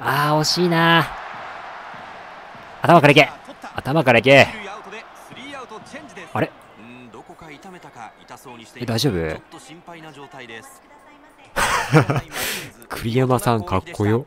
ああ惜しいな。頭からいけ。頭からいけ。あれ？え大丈夫？栗山さんかっこよ。